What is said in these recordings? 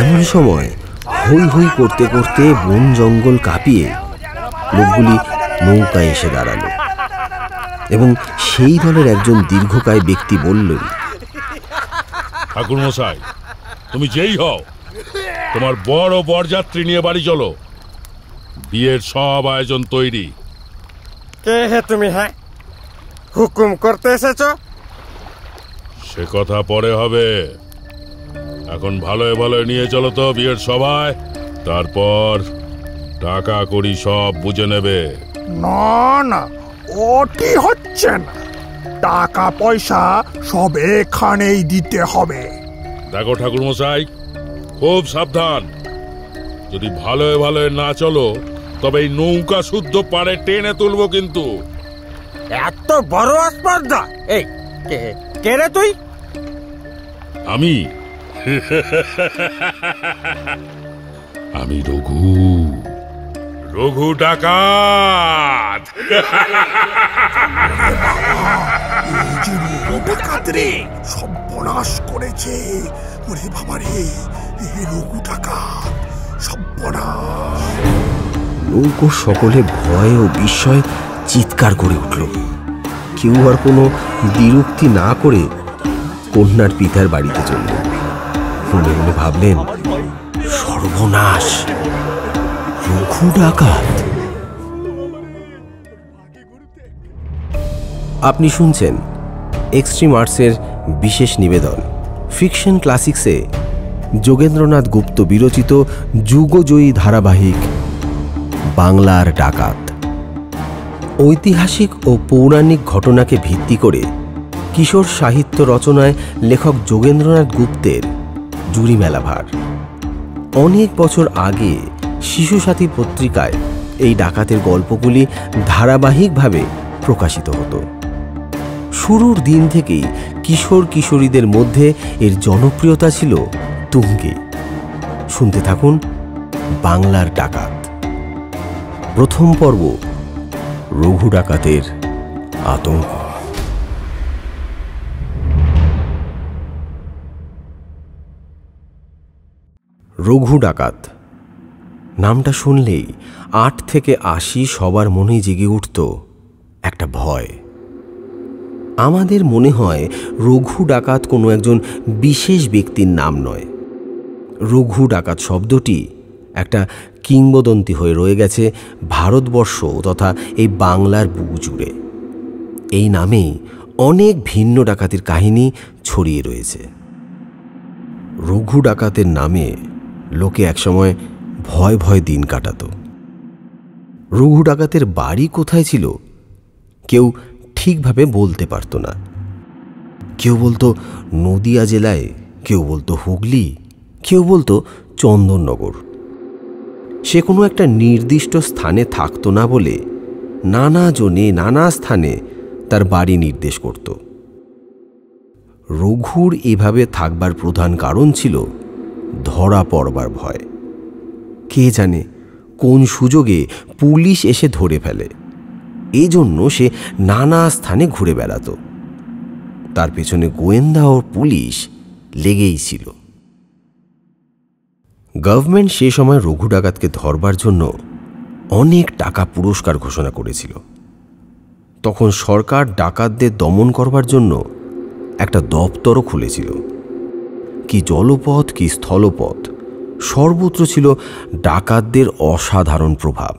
এমন সময় হই হই করতে করতে বন জঙ্গল কাঁপিয়ে লোকগুলি নৌকায় এসে দাঁড়াল। এবং সেই দলের একজন দীর্ঘকায় ব্যক্তি বললেন ঠাকুর মশাই তুমি যেই হও তোমার বড় বরযাত্রী নিয়ে বাড়ি চলো। বিয়ের সব আয়োজন তৈরি। কে হে তুমি হ্যাঁ? হুকুম করতে এসেছ? সে কথা পরে হবে। এখন ভালোয় ভালোয় নিয়ে চলো তো বিয়ের সবাই তারপর টাকা করি সব বুঝে নেবে। না না ওটি হচ্ছে না। টাকা পয়সা সব এখানেই দিতে হবে। দেখো ঠাকুর মশাই খুব সাবধান। যদি ভালোয় ভালোয় না চলো তবে এই নৌকা শুদ্ধ পারে টেনে তুলবো কিন্তু। এত বড় স্পর্ধা এই কে রে তুই? আমি। আমি রঘু। রঘু ডাকাত। ডাকাত রে সর্বনাশ করেছে। ওরে বাবা রে রঘু ডাকাত সর্বনাশ। নৌকো সকলে ভয় ও বিস্ময় চিৎকার করে উঠল। কেউ আর কোনো বিরক্তি না করে কন্যার পিতার বাড়িতে চলল মনে মনে ভাবলেন, সর্বনাশ, রঘু ডাকাত। আপনি শুনছেন এক্সট্রিম আর্টসের বিশেষ নিবেদন। ফিকশন ক্লাসিক্সে যোগেন্দ্রনাথ গুপ্ত বিরচিত যুগজয়ী ধারাবাহিক বাংলার ডাকাত। ঐতিহাসিক ও পৌরাণিক ঘটনাকে ভিত্তি করে কিশোর সাহিত্য রচনায় লেখক যোগেন্দ্রনাথ গুপ্তের জুড়ি মেলাভার। অনেক বছর আগে শিশুসাথী পত্রিকায় এই ডাকাতের গল্পগুলি ধারাবাহিকভাবে প্রকাশিত হতো। শুরুর দিন থেকেই কিশোর কিশোরীদের মধ্যে এর জনপ্রিয়তা ছিল তুঙ্গে। শুনতে থাকুন বাংলার ডাকাত। প্রথম পর্ব রঘু ডাকাতের আতঙ্ক। রঘু ডাকাত। নামটা শুনলেই আট থেকে আশি সবার মনেই জেগে উঠত একটা ভয়। আমাদের মনে হয় রঘু ডাকাত কোনো একজন বিশেষ ব্যক্তির নাম নয়। রঘু ডাকাত শব্দটি একটা কিংবদন্তি হয়ে রয়ে গেছে ভারতবর্ষ তথা এই বাংলার বুক জুড়ে। এই নামেই অনেক ভিন্ন ডাকাতির কাহিনী ছড়িয়ে রয়েছে। রঘু ডাকাতের নামে লোকে একসময় ভয় ভয় দিন কাটাত। রঘু ডাকাতের বাড়ি কোথায় ছিল কেউ ঠিকভাবে বলতে পারতো না। কেউ বলতো নদিয়া জেলায়, কেউ বলতো হুগলি, কেউ বলতো চন্দননগর। সে কোনো একটা নির্দিষ্ট স্থানে থাকতো না বলে নানা জনে নানা স্থানে তার বাড়ি নির্দেশ করত। রঘুর এভাবে থাকবার প্রধান কারণ ছিল ধরা পড়বার ভয়। কে জানে কোন সুযোগে পুলিশ এসে ধরে ফেলে। এই জন্য সে নানা স্থানে ঘুরে বেড়াত। তার পেছনে গোয়েন্দা ও পুলিশ লেগেই ছিল। গভর্নমেন্ট সে সময় রঘু ডাকাতকে ধরবার জন্য অনেক টাকা পুরস্কার ঘোষণা করেছিল। তখন সরকার ডাকাতদের দমন করবার জন্য একটা দপ্তরও খুলেছিল। কি জলপথ, কি স্থলপথ, সর্বত্র ছিল ডাকাতদের অসাধারণ প্রভাব।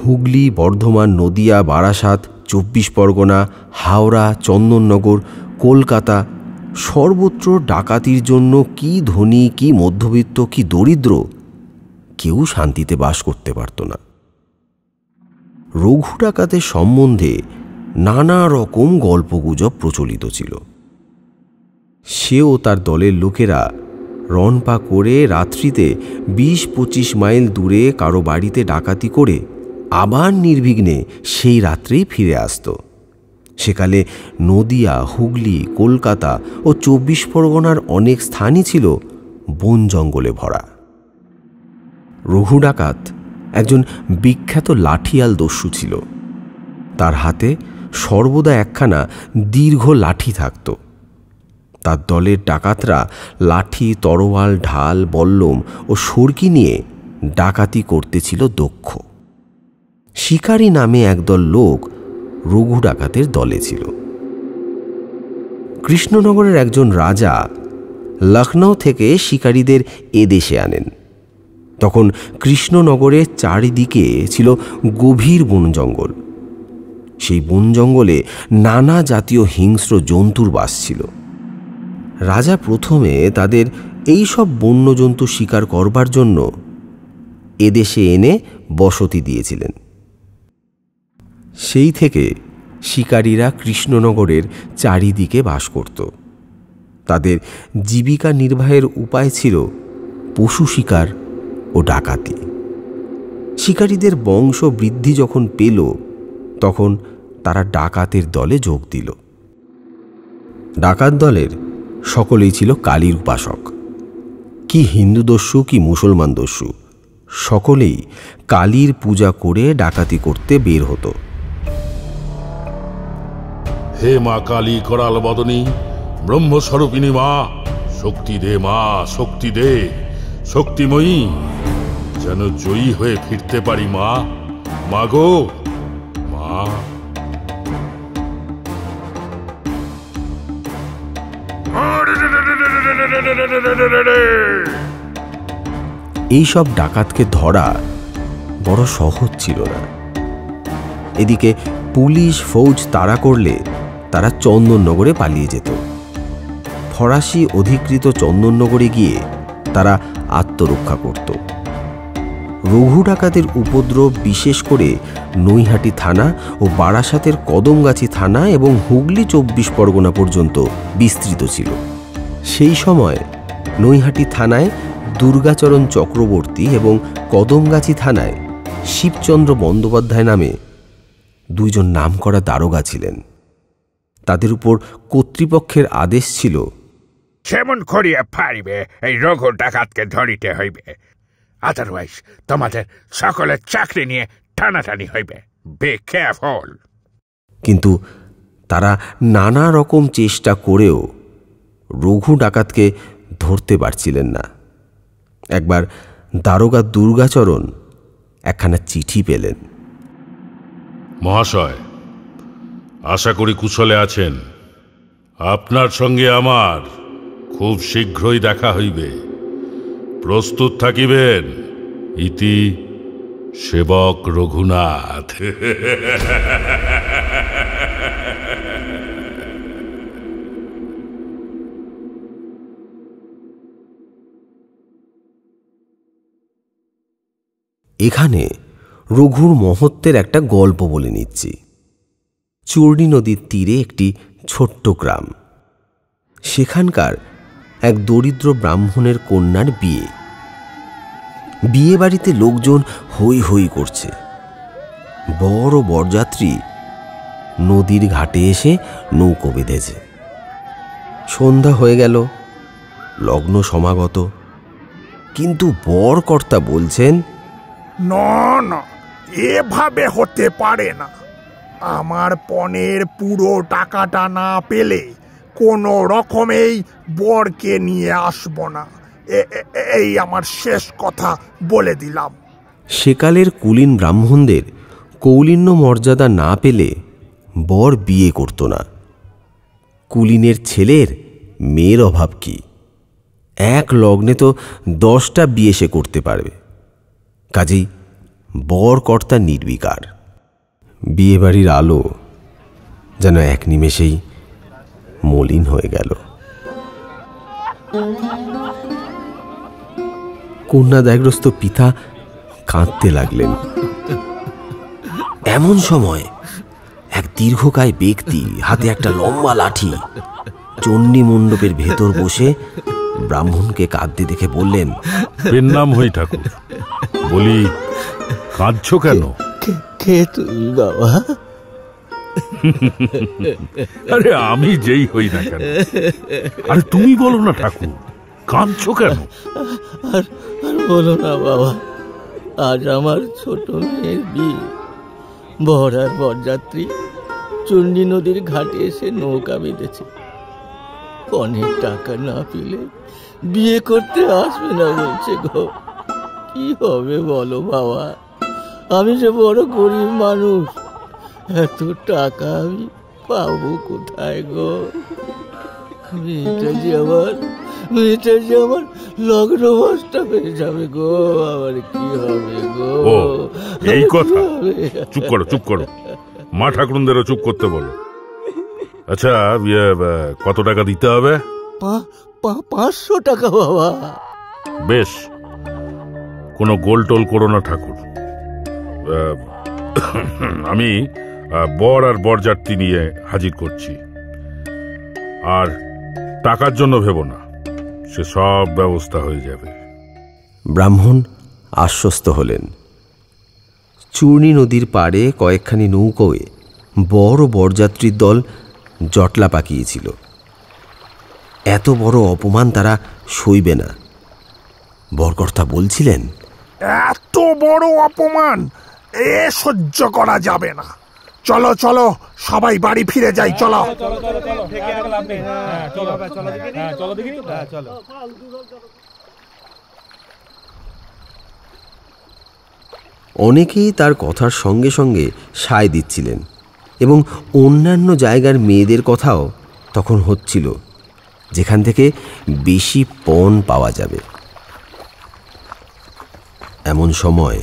হুগলি, বর্ধমান, নদিয়া, বারাসাত, চব্বিশ পরগনা, হাওড়া, চন্দননগর, কলকাতা সর্বত্র ডাকাতির জন্য কি ধনী, কি মধ্যবিত্ত, কি দরিদ্র, কেউ শান্তিতে বাস করতে পারত না। রঘু ডাকাতের সম্বন্ধে নানা রকম গল্পগুজব প্রচলিত ছিল। সেও তার দলের লোকেরা রনপা করে রাত্রিতে বিশ পঁচিশ মাইল দূরে কারও বাড়িতে ডাকাতি করে আবার নির্বিঘ্নে সেই রাত্রেই ফিরে আসত। সেকালে নদিয়া, হুগলি, কলকাতা ও চব্বিশ পরগনার অনেক স্থানই ছিল বন জঙ্গলে ভরা। রঘু ডাকাত একজন বিখ্যাত লাঠিয়াল দস্যু ছিল। তার হাতে সর্বদা একখানা দীর্ঘ লাঠি থাকত। তার দলের ডাকাতরা লাঠি, তরোয়াল, ঢাল, বল্লম ও সরকি নিয়ে ডাকাতি করতেছিল দক্ষ। শিকারী নামে একদল লোক রঘু ডাকাতের দলে ছিল। কৃষ্ণনগরের একজন রাজা লখনৌ থেকে শিকারীদের এদেশে আনেন। তখন কৃষ্ণনগরের চারিদিকে ছিল গভীর বন জঙ্গল। সেই বন জঙ্গলে নানা জাতীয় হিংস্র জন্তুর বাস ছিল। রাজা প্রথমে তাদের এই সব বন্যজন্তু শিকার করবার জন্য এদেশে এনে বসতি দিয়েছিলেন। সেই থেকে শিকারীরা কৃষ্ণনগরের চারিদিকে বাস করত। তাদের জীবিকা নির্বাহের উপায় ছিল পশু শিকার ও ডাকাতি। শিকারীদের বংশ বৃদ্ধি যখন পেল, তখন তারা ডাকাতের দলে যোগ দিল। ডাকাত দলের সকলেই ছিল কালীর উপাসক। কি হিন্দু দস্যু, কি মুসলমান দস্যু, সকলেই কালীর পূজা করে ডাকাতি করতে বের হতো। হে মা কালী করাল বদনী, ব্রহ্মস্বরূপিণী মা, শক্তি দে মা, শক্তি দে, শক্তিময়ী। যেন জয়ী হয়ে ফিরতে পারি মা মা গো, মা। এই সব ডাকাতকে ধরা বড় সহজ ছিল না। এদিকে পুলিশ, ফৌজ তাড়া করলে তারা চন্দননগরে পালিয়ে যেত। ফরাসি অধিকৃত চন্দননগরে গিয়ে তারা আত্মরক্ষা করত। রঘু ডাকাতের উপদ্রব বিশেষ করে নৈহাটি থানা ও বারাসাতের কদমগাছি থানা এবং হুগলি চব্বিশ পরগনা পর্যন্ত বিস্তৃত ছিল। সেই সময় নৈহাটি থানায় দুর্গাচরণ চক্রবর্তী এবং কদমগাছি থানায় শিবচন্দ্র বন্দ্যোপাধ্যায় নামে দুইজন নামকরা দারোগা ছিলেন। তাদের উপর কর্তৃপক্ষের আদেশ ছিল। যেমন করিয়া পারিবে এই রঘু ডাকাতকে ধরিতে হইবে। আদারওয়াইজ তোমাদের সকলের চাকরি নিয়ে টানাটানি হইবে। বে কেয়ারফুল কিন্তু তারা নানা রকম চেষ্টা করেও রঘু ডাকাতকে ধরতে পারছিলেন না। একবার দারোগা দুর্গাচরণ একখানা চিঠি পেলেন। মহাশয় আশা করি কুশলে আছেন। আপনার সঙ্গে আমার খুব শীঘ্রই দেখা হইবে। প্রস্তুত থাকিবেন, ইতি সেবক রঘুনাথ। এখানে রঘুর মহত্বের একটা গল্প বলে নিচ্ছি। চূর্ণী নদীর তীরে একটি ছোট্ট গ্রাম। সেখানকার এক দরিদ্র ব্রাহ্মণের কন্যার বিয়ে। বিয়ে বাড়িতে লোকজন হই হই করছে। বড় বরযাত্রী নদীর ঘাটে এসে নৌকো বেঁধেছে। সন্ধ্যা হয়ে গেল, লগ্ন সমাগত। কিন্তু বর কর্তা বলছেন, না না, এভাবে হতে পারে না। আমার পণের পুরো টাকাটা না পেলে কোনো রকমেই বরকে নিয়ে আসব না। এই আমার শেষ কথা বলে দিলাম। সেকালের কুলীন ব্রাহ্মণদের কৌলিন্য মর্যাদা না পেলে বর বিয়ে করত না। কুলীনের ছেলের মেয়ের অভাব কি? এক লগ্নে তো দশটা বিয়ে সে করতে পারবে। কাজেই বর কর্তা নির্বিকার। বিয়েবাড়ির আলো যেন এক নিমেষেই মলিন হয়ে গেল। কন্যা কন্যাদায়গ্রস্ত পিতা কাঁদতে লাগলেন। এমন সময় এক দীর্ঘকায় ব্যক্তি হাতে একটা লম্বা লাঠি চণ্ডী মণ্ডপের ভেতর বসে ব্রাহ্মণকে কাঁদতে দেখে বললেন নাম হই ঠাকুর। বলি, কাঁদছ কেন? কে তুমি বাবা। আরে আমি যেই হই না কেন? আরে তুমি বলো না ঠাকুর কাঁদছ কেন? আর আর বলো না বাবা আজ আমার ছোট মেয়ের বিয়ে। বর আর বরযাত্রী চণ্ডী নদীর ঘাটে এসে নৌকা বেঁধেছে। অনেক টাকা না পেলে বিয়ে করতে আসবে না বলছে গো। কি হবে বলো বাবা? আমি যে বড় গরিব মানুষ এত টাকা আমি পাবো কোথায় গো? মেয়েটা যে আমার মেয়েটা যে আমার লগ্ন বস্তা হয়ে যাবে গো আমার কি হবে গো? ও, এই কথা? চুপ করো চুপ করো। মা ঠাকুরদেরও চুপ করতে বলো। আচ্ছা ইয়ে, আহ, কত টাকা দিতে হবে? পা- পা- পাঁচশো টাকা বাবা। বেশ। কোনো গোল টোল করো না ঠাকুর। আমি বর আর বরযাত্রী নিয়ে হাজির করছি। আর টাকার জন্য ভেবো না সে সব ব্যবস্থা হয়ে যাবে। ব্রাহ্মণ আশ্বস্ত হলেন। চূর্ণী নদীর পাড়ে কয়েকখানি নৌকোয় বড় বরযাত্রীর দল জটলা পাকিয়েছিল। এত বড় অপমান তারা সইবে না। বরকর্তা বলছিলেন এত বড় অপমান! এ সহ্য করা যাবে না। চলো চলো সবাই বাড়ি ফিরে যাই চলো। অনেকেই তার কথার সঙ্গে সঙ্গে সায় দিচ্ছিলেন এবং অন্যান্য জায়গার মেয়েদের কথাও তখন হচ্ছিল যেখান থেকে বেশি পণ পাওয়া যাবে। এমন সময়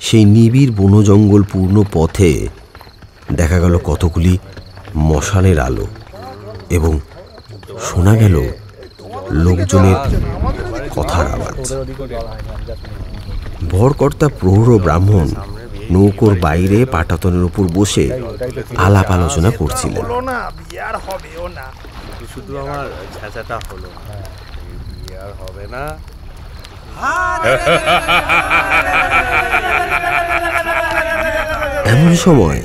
সেই নিবিড় বনজঙ্গল পূর্ণ পথে দেখা গেল কতগুলি মশালের আলো এবং শোনা গেল লোকজনের কথার আওয়াজ। ভরকর্তা প্রৌঢ় ব্রাহ্মণ নৌকোর বাইরে পাটাতনের উপর বসে আলাপ আলোচনা করছিলেন। শুধু আমার হলো হবে না। এমন সময়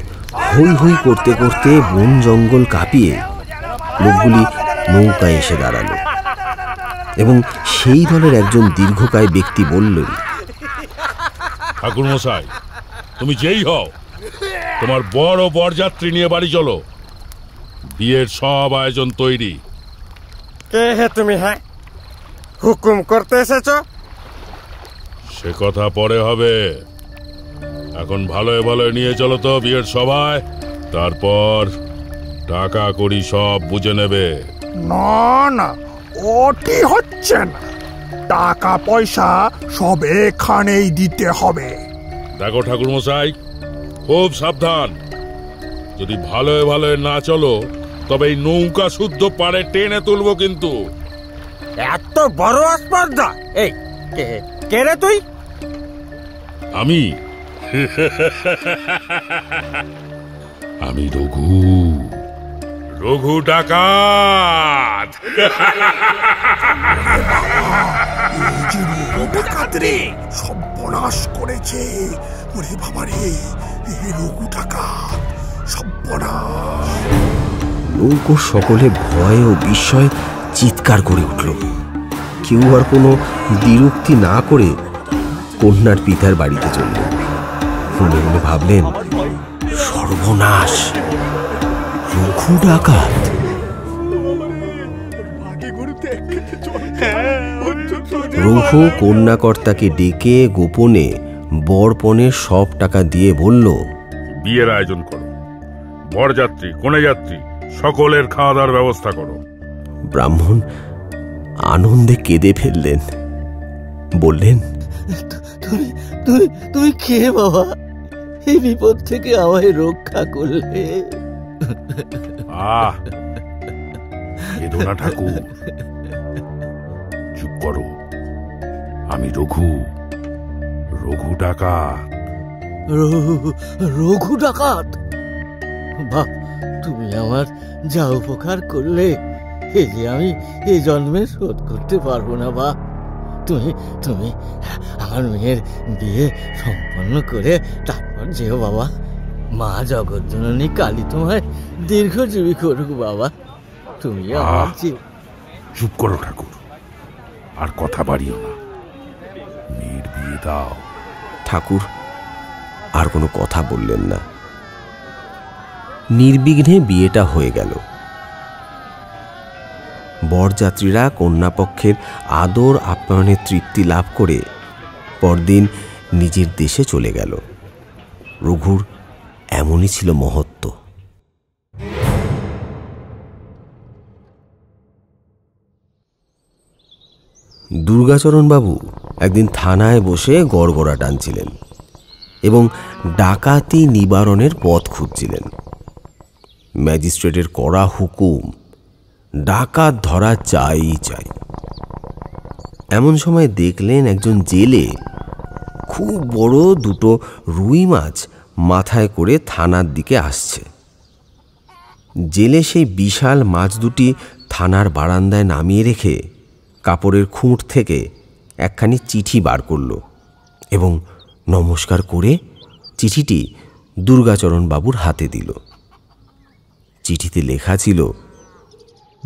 হই হই করতে করতে বন জঙ্গল কাঁপিয়ে লোকগুলি নৌকায় এসে দাঁড়াল। এবং সেই দলের একজন দীর্ঘকায় ব্যক্তি বললেন ঠাকুর মশাই তুমি যেই হও তোমার বড় বরযাত্রী নিয়ে বাড়ি চলো। বিয়ের সব আয়োজন তৈরি। কে হে তুমি হ্যাঁ হুকুম করতে এসেছ? সে কথা পরে হবে। এখন ভালোয় ভালোয় নিয়ে চলো তো বিয়ের সভায়। তারপর টাকা করি সব বুঝে নেবে। না না ওটি হচ্ছে না। টাকা পয়সা সব এখানেই দিতে হবে। দেখো ঠাকুর মশাই খুব সাবধান। যদি ভালোয় ভালোয় না চলো তবে এই নৌকা শুদ্ধ পাড়ে টেনে তুলবো কিন্তু। এত বড় স্পর্ধা এই কে রে তুই? আমি। আমি রঘু। রঘু ডাকাত। রঘু সর্বনাশ করেছে। ওরে বাবা রে রঘু ডাকাত সর্বনাশ নৌকো সকলে ভয় ও বিস্ময় চিৎকার করে উঠল। কেউ আর কোনো বিরক্তি না করে কন্যার পিতার বাড়িতে চলল। মনে মনে ভাবলেন সর্বনাশ রঘু ডাকাত। রঘু কন্যাকর্তাকে ডেকে গোপনে বরপণের সব টাকা দিয়ে বলল বিয়ের আয়োজন করো বরযাত্রী কোনে যাত্রী সকলের খাওয়া দাওয়ার ব্যবস্থা করো। ব্রাহ্মণ আনন্দে কেঁদে ফেললেন। বললেন তুমি তুমি তুমি কে বাবা এই বিপদ থেকে আমায় রক্ষা করলে। আহ না ঠাকুর। চুপ করো। আমি রঘু রঘু ডাকাত। রঘু ডাকাত? বাপ তুমি আমার যা উপকার করলে এ যে আমি এই জন্মে শোধ করতে পারব না বা। তুমি তুমি আমার মেয়ের বিয়ে সম্পন্ন করে তারপর যেও বাবা। মা জগজ্জননী কালী তোমায় দীর্ঘজীবী করুক বাবা। তুমি আমার চুপ করো ঠাকুর। আর কথা বাড়িও না। মেয়ের বিয়ে দাও। ঠাকুর আর কোনো কথা বললেন না। নির্বিঘ্নে বিয়েটা হয়ে গেল। বরযাত্রীরা কন্যাপক্ষের আদর আপ্যায়নের তৃপ্তি লাভ করে পরদিন নিজের দেশে চলে গেল। রঘুর এমনই ছিল মহত্ব। দুর্গাচরণবাবু একদিন থানায় বসে গড়গড়া টানছিলেন এবং ডাকাতি নিবারণের পথ খুঁজছিলেন। ম্যাজিস্ট্রেটের কড়া হুকুম ডাকাত ধরা চাই চাই। এমন সময় দেখলেন একজন জেলে খুব বড় দুটো রুই মাছ মাথায় করে থানার দিকে আসছে। জেলে সেই বিশাল মাছ দুটি থানার বারান্দায় নামিয়ে রেখে কাপড়ের খুঁট থেকে একখানি চিঠি বার করল এবং নমস্কার করে চিঠিটি দুর্গাচরণ বাবুর হাতে দিল। চিঠিতে লেখা ছিল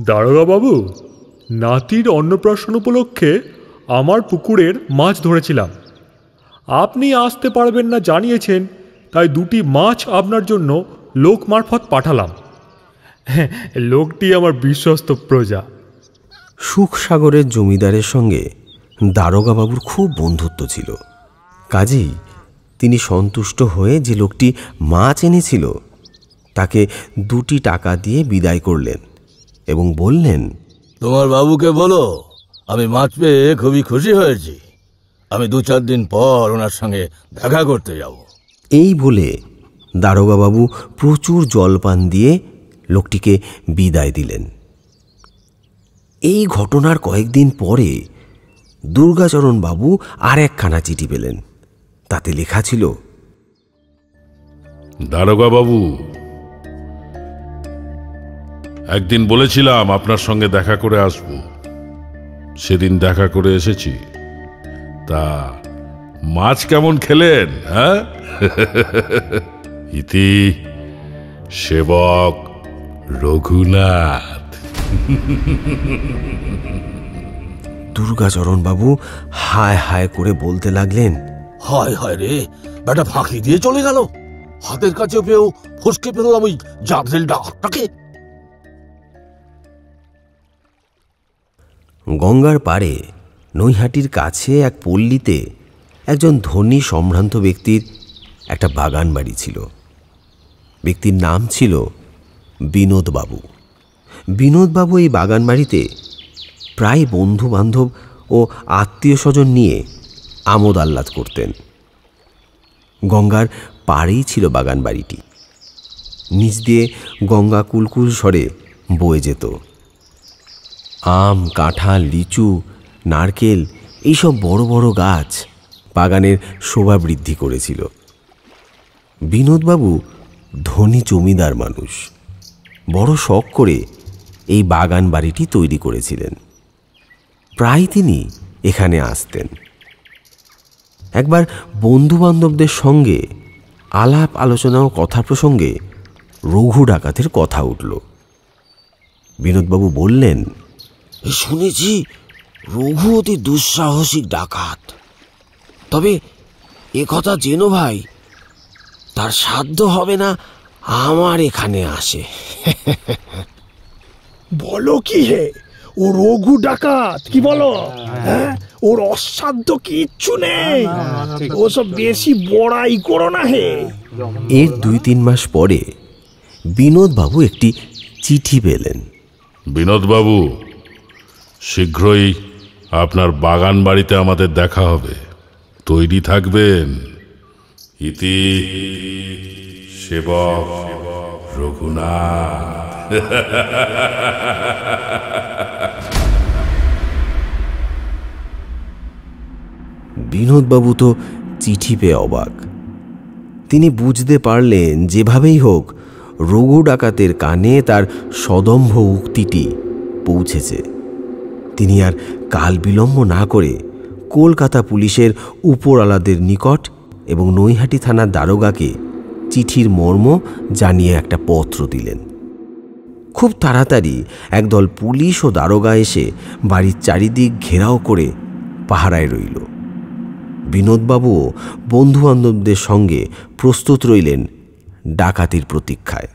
দারোগা বাবু, নাতির অন্নপ্রাশন উপলক্ষে আমার পুকুরের মাছ ধরেছিলাম। আপনি আসতে পারবেন না জানিয়েছেন, তাই দুটি মাছ আপনার জন্য লোক মারফত পাঠালাম। লোকটি আমার বিশ্বস্ত প্রজা। সুখসাগরের জমিদারের সঙ্গে দারোগাবাবুর খুব বন্ধুত্ব ছিল। কাজেই তিনি সন্তুষ্ট হয়ে যে লোকটি মাছ এনেছিল, তাকে দুটি টাকা দিয়ে বিদায় করলেন। এবং বললেন তোমার বাবুকে বলো আমি মাছ পেয়ে খুবই খুশি হয়েছি। আমি দু চার দিন পর ওনার সঙ্গে দেখা করতে যাব। এই বলে দারোগাবাবু প্রচুর জলপান দিয়ে লোকটিকে বিদায় দিলেন। এই ঘটনার কয়েকদিন পরে দুর্গাচরণ বাবু আর একখানা চিঠি পেলেন। তাতে লেখা ছিল দারোগা বাবু একদিন বলেছিলাম আপনার সঙ্গে দেখা করে আসব। সেদিন দেখা করে এসেছি। তা মাছ কেমন খেলেন হ্যাঁ? ইতি সেবক রঘুনাথ। দুর্গাচরণ বাবু হায় হায় করে বলতে লাগলেন হায় হায় রে বেটা ফাঁকি দিয়ে চলে গেল। হাতের কাছে পেয়েও ফসকে পেলাম ওই জাগরেল ডাকটাকে। গঙ্গার পাড়ে নৈহাটির কাছে এক পল্লীতে একজন ধনী সম্ভ্রান্ত ব্যক্তির একটা বাগান বাড়ি ছিল। ব্যক্তির নাম ছিল বিনোদবাবু। বিনোদবাবু এই বাগান বাড়িতে প্রায় বন্ধু বান্ধব ও আত্মীয় স্বজন নিয়ে আমোদ আহ্লাদ করতেন। গঙ্গার পাড়েই ছিল বাগান বাড়িটি। নিচ দিয়ে গঙ্গা কুলকুল স্বরে বয়ে যেত। আম, কাঁঠাল, লিচু, নারকেল, এইসব বড় বড় গাছ বাগানের শোভা বৃদ্ধি করেছিল। বিনোদবাবু ধনী জমিদার মানুষ। বড় শখ করে এই বাগান বাড়িটি তৈরি করেছিলেন। প্রায় তিনি এখানে আসতেন। একবার বন্ধু বান্ধবদের সঙ্গে আলাপ আলোচনা ও কথা প্রসঙ্গে রঘু ডাকাতের কথা উঠল। বিনোদবাবু বললেন শুনেছি রঘু অতি দুঃসাহসিক ডাকাত। তবে এ কথা জেনো ভাই তার সাধ্য হবে না আমার এখানে আসে। বলো কি হে ও রঘু ডাকাত কি বলো? হ্যাঁ? ওর অসাধ্য কিচ্ছু নেই। ওসব বেশি বড়াই করো না হে। এর দুই তিন মাস পরে বিনোদবাবু একটি চিঠি পেলেন। বিনোদবাবু শীঘ্রই আপনার বাগান বাড়িতে আমাদের দেখা হবে। তৈরি থাকবেন। ইতি সেবক রঘুনাথ। বিনোদবাবু তো চিঠি পেয়ে অবাক। তিনি বুঝতে পারলেন, যেভাবেই হোক, রঘু ডাকাতের কানে তার সদম্ভ উক্তিটি পৌঁছেছে। তিনি আর কাল বিলম্ব না করে কলকাতা পুলিশের উপরওয়ালাদের নিকট এবং নৈহাটি থানার দারোগাকে চিঠির মর্ম জানিয়ে একটা পত্র দিলেন। খুব তাড়াতাড়ি একদল পুলিশ ও দারোগা এসে বাড়ির চারিদিক ঘেরাও করে পাহারায় রইল। বিনোদবাবুও বন্ধুবান্ধবদের সঙ্গে প্রস্তুত রইলেন ডাকাতির প্রতীক্ষায়।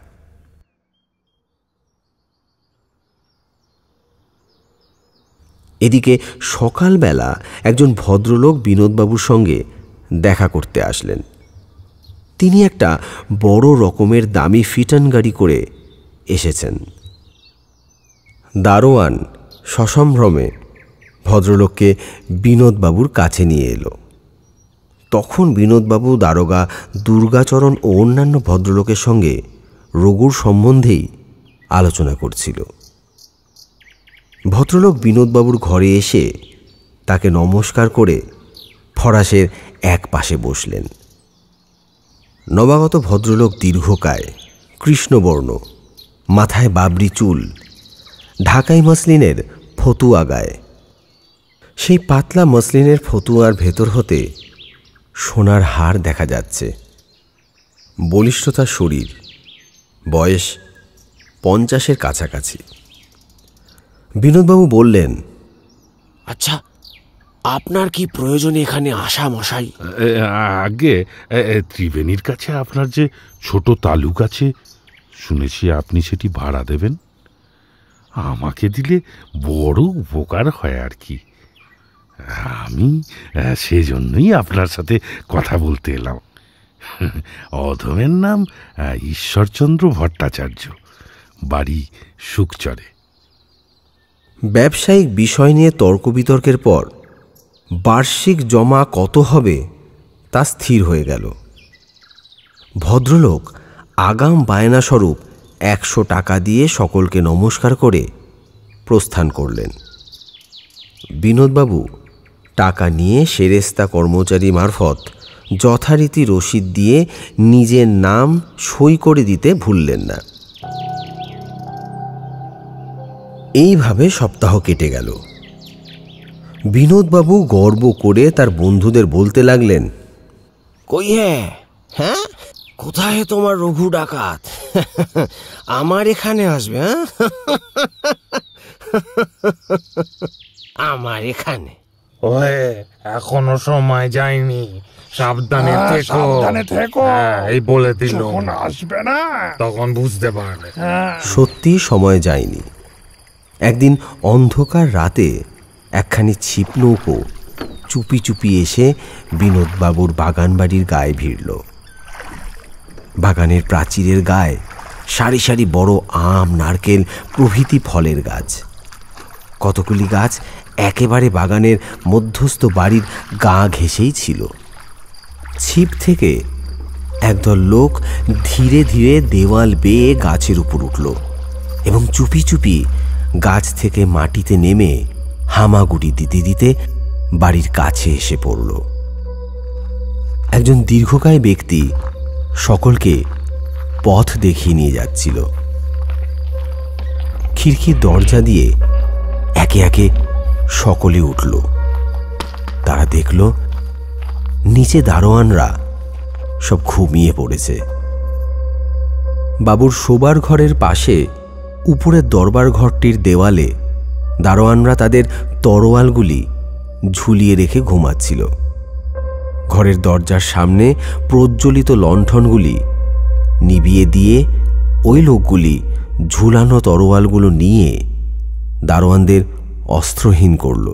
এদিকে সকালবেলা একজন ভদ্রলোক বিনোদবাবুর সঙ্গে দেখা করতে আসলেন। তিনি একটা বড় রকমের দামি ফিটান গাড়ি করে এসেছেন। দারোয়ান সসম্ভ্রমে ভদ্রলোককে বিনোদবাবুর কাছে নিয়ে এলো। তখন বিনোদবাবু, দারোগা, দুর্গাচরণ ও অন্যান্য ভদ্রলোকের সঙ্গে রঘুর সম্বন্ধেই আলোচনা করছিল। ভদ্রলোক বিনোদবাবুর ঘরে এসে তাকে নমস্কার করে ফরাসের এক পাশে বসলেন। নবাগত ভদ্রলোক দীর্ঘকায়, কৃষ্ণবর্ণ, মাথায় বাবরি চুল, ঢাকাই মসলিনের ফতুয়া গায়ে। সেই পাতলা মসলিনের ফতুয়ার ভেতর হতে সোনার হার দেখা যাচ্ছে। বলিষ্ঠতার শরীর, বয়স পঞ্চাশের কাছাকাছি। বিনোদবাবু বললেন আচ্ছা আপনার কি প্রয়োজনে এখানে আসা মশাই? আগে ত্রিবেণীর কাছে আপনার যে ছোট তালুক আছে শুনেছি আপনি সেটি ভাড়া দেবেন। আমাকে দিলে বড় উপকার হয় আর কি। আমি সেজন্যই আপনার সাথে কথা বলতে এলাম। অধমের নাম ঈশ্বরচন্দ্র ভট্টাচার্য বাড়ি সুকচরে ব্যবসায়িক বিষয় নিয়ে তর্ক বিতর্কের পর বার্ষিক জমা কত হবে তা স্থির হয়ে গেল। ভদ্রলোক আগাম বায়নাস্বরূপ একশো টাকা দিয়ে সকলকে নমস্কার করে প্রস্থান করলেন। বিনোদবাবু টাকা নিয়ে সেরেস্তা কর্মচারী মারফত যথারীতি রসিদ দিয়ে নিজের নাম সই করে দিতে ভুললেন না। এইভাবে সপ্তাহ কেটে গেল। বিনোদবাবু গর্ব করে তার বন্ধুদের বলতে লাগলেন কই হ্যাঁ হ্যাঁ? কোথায় তোমার রঘু ডাকাত? আমার এখানে আসবে হ্যাঁ? আমার এখানে। ওয়ে এখনও সময় যায়নি। সাবধানে হ্যাঁ, থেকো। সাবধানে থেকো। হ্যাঁ, এই বলে দিল। আসবে না। তখন বুঝতে পারবে। হ্যাঁ। সত্যি সময় যায়নি। একদিন অন্ধকার রাতে একখানি ছিপ নৌকো চুপি চুপি এসে বিনোদবাবুর বাগান বাড়ির গায়ে ভিড়ল। বাগানের প্রাচীরের গায়ে সারি সারি বড় আম, নারকেল, প্রভৃতি ফলের গাছ। কতগুলি গাছ একেবারে বাগানের মধ্যস্থ বাড়ির গা ঘেঁষেই ছিল। ছিপ থেকে একদল লোক ধীরে ধীরে দেওয়াল বেয়ে গাছের উপর উঠল এবং চুপি চুপি গাছ থেকে মাটিতে নেমে হামাগুড়ি দিতে দিতে বাড়ির কাছে এসে পড়ল। একজন দীর্ঘকায় ব্যক্তি সকলকে পথ দেখিয়ে নিয়ে যাচ্ছিল। খিড়কির দরজা দিয়ে একে একে সকলে উঠল। তারা দেখল, নিচে দারোয়ানরা সব ঘুমিয়ে পড়েছে। বাবুর শোবার ঘরের পাশে উপরের দরবার ঘরটির দেওয়ালে দারোয়ানরা তাদের তরোয়ালগুলি ঝুলিয়ে রেখে ঘুমাচ্ছিল। ঘরের দরজার সামনে প্রজ্বলিত লণ্ঠনগুলি নিভিয়ে দিয়ে ওই লোকগুলি ঝুলানো তরোয়ালগুলো নিয়ে দারোয়ানদের অস্ত্রহীন করল।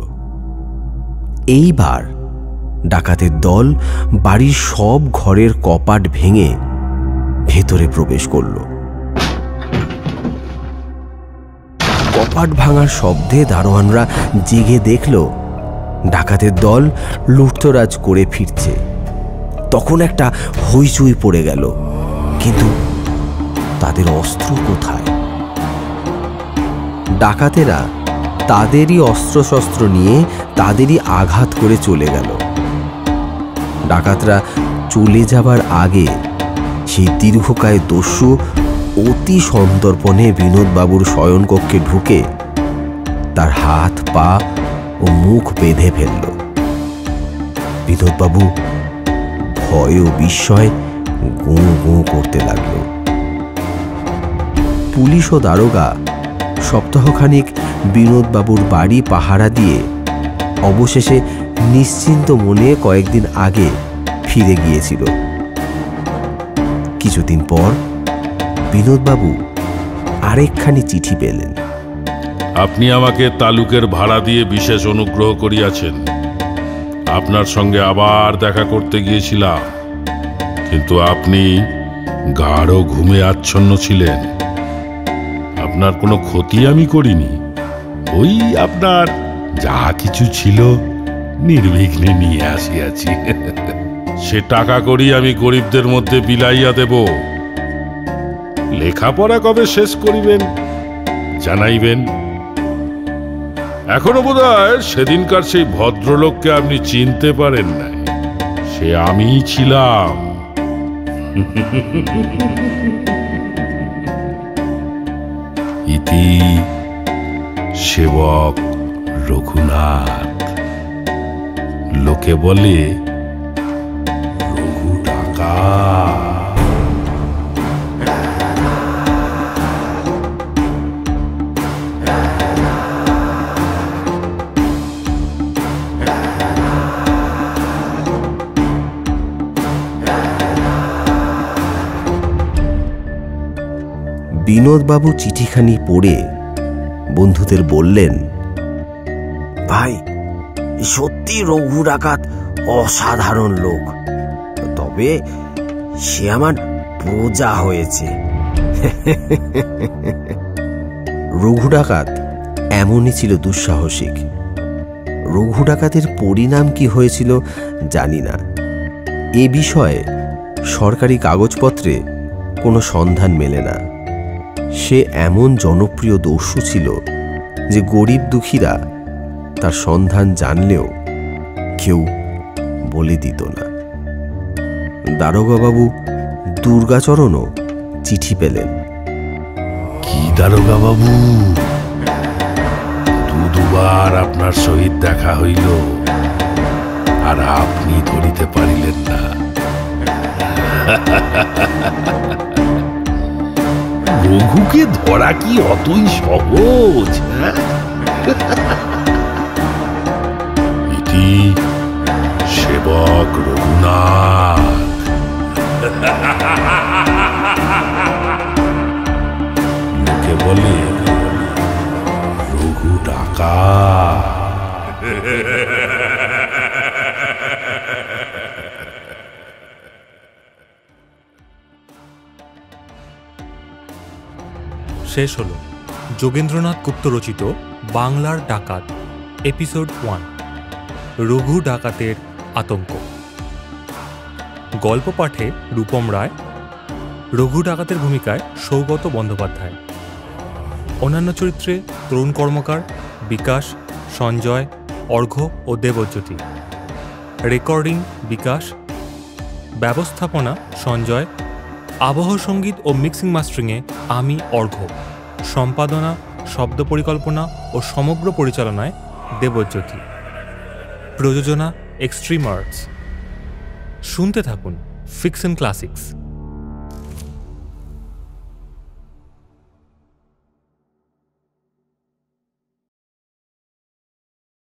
এইবার ডাকাতের দল বাড়ির সব ঘরের কপাট ভেঙে ভেতরে প্রবেশ করল। কপাট ভাঙার শব্দে দারোয়ানরা জেগে দেখল, ডাকাতের দল লুটতরাজ করে ফিরছে। তখন একটা হইচই পড়ে গেল, কিন্তু তাদের অস্ত্র কোথায়? ডাকাতেরা তাদেরই অস্ত্রশস্ত্র নিয়ে তাদেরই আঘাত করে চলে গেল। ডাকাতরা চলে যাবার আগে সেই দীর্ঘকায় দস্যু অতি সন্তর্পণে বিনোদবাবুর শয়নকক্ষে ঢুকে তার হাত, পা ও মুখ বেঁধে ফেলল। বিনোদবাবু ভয় ও বিস্ময় গুঁ গুঁ করতে লাগল। পুলিশ ও দারোগা সপ্তাহখানিক বিনোদবাবুর বাড়ি পাহারা দিয়ে অবশেষে নিশ্চিন্ত মনে কয়েকদিন আগে ফিরে গিয়েছিল। কিছুদিন পর বিনোদবাবু আরেকখানি চিঠি পেলেন। আপনি আমাকে তালুকের ভাড়া দিয়ে বিশেষ অনুগ্রহ করিয়াছেন। আপনার সঙ্গে আবার দেখা করতে গিয়েছিলাম, কিন্তু আপনি গাঢ় ঘুমে আচ্ছন্ন ছিলেন। আপনার কোনো ক্ষতি আমি করিনি। ওই আপনার যা কিছু ছিল নির্বিঘ্নে নিয়ে আসিয়াছি। সে টাকা করি আমি গরিবদের মধ্যে বিলাইয়া দেব। লেখাপড়া কবে শেষ করিবেন? জানাইবেন। এখনও বোধ সেদিনকার সেই ভদ্রলোককে আপনি চিনতে পারেন নাই। সে আমিই ছিলাম। ইতি সেবক রঘুনাথ। লোকে বলে বিনোদবাবু চিঠিখানি পড়ে বন্ধুদের বললেন ভাই সত্যি রঘু ডাকাত অসাধারণ লোক। তবে সে আমার প্রজা হয়েছে। রঘু ডাকাত এমনই ছিল দুঃসাহসিক। রঘু ডাকাতের পরিণাম কি হয়েছিল জানি না। এ বিষয়ে সরকারি কাগজপত্রে কোনো সন্ধান মেলে না। সে এমন জনপ্রিয় দস্যু ছিল যে গরিব দুঃখীরা তার সন্ধান জানলেও কেউ বলে দিত না। দারোগাবাবু দুর্গাচরণও চিঠি পেলেন। কি দারোগা বাবু দু দুবার আপনার সহিত দেখা হইল আর আপনি ধরিতে পারিলেন না। রঘুকে ধরা কি অতই সহজ হ্যাঁ? ইতি সেবক রঘুনাথ লোকে বলে রঘু টাকা শেষ হল। যোগেন্দ্রনাথ গুপ্ত রচিত বাংলার ডাকাত এপিসোড ওয়ান রঘু ডাকাতের আতঙ্ক। গল্প পাঠে রূপম রায়, রঘু ডাকাতের ভূমিকায় সৌগত বন্দ্যোপাধ্যায়। অন্যান্য চরিত্রে তরুণ কর্মকার, বিকাশ, সঞ্জয় অর্ঘ্য ও দেবজ্যোতি। রেকর্ডিং, বিকাশ। ব্যবস্থাপনা, সঞ্জয়। আবহ সংগীত ও মিক্সিং মাস্টারিংয়ে আমি অর্ঘ্য সম্পাদনা শব্দ পরিকল্পনা ও সমগ্র পরিচালনায় দেবজ্যোতি। প্রযোজনা এক্সট্রিম আর্টস শুনতে থাকুন ফিকশন ক্লাসিক্স